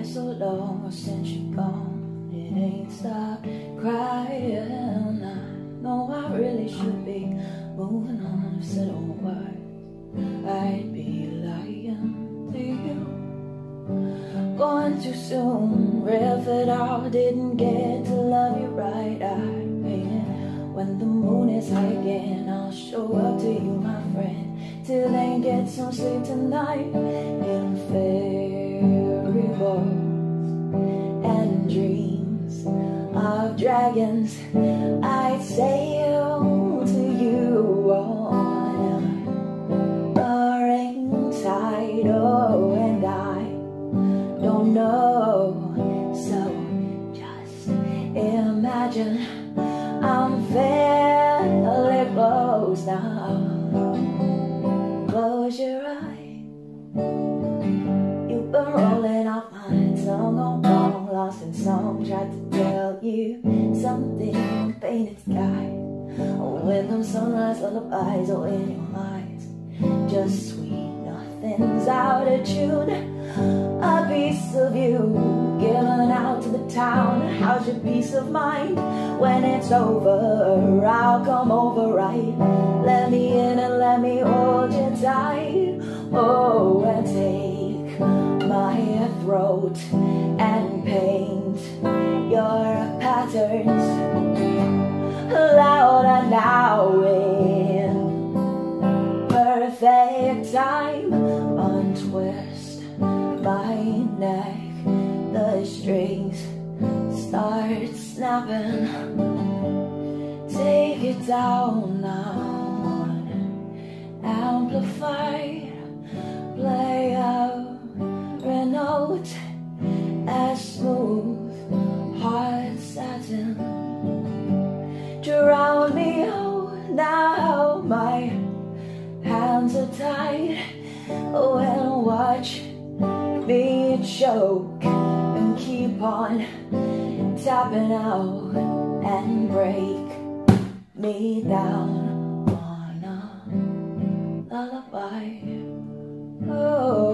so long since you're gone. It ain't stopped crying. I know I really should be moving on. If said a word, I'd be lying to you. Going too soon, riff it all. Didn't get to love you right. I when the moon is high again. I'll show up to you, my friend. Till then, get some sleep tonight in I'd sail to you on a rain tide. Oh, and I don't know. So just imagine I'm fairly close now. Close your eyes. You've been rolling off my tongue all wrong, lost in song. Tried to tell you something, painted sky. Wyndham sunrise lullabies are in your eyes, just sweet nothing's out of tune. A piece of you given out to the town. How's your peace of mind when it's over? I'll come over right. Let me in and let me hold you tight. Oh, and take my throat and paint Untwist my neck, the strings start snapping. Take it down now, amplify, play out note as smooth, hard satin. Drown me out now, my hands are tied. Me choke and keep on tapping out and break me down on a lullaby. Oh.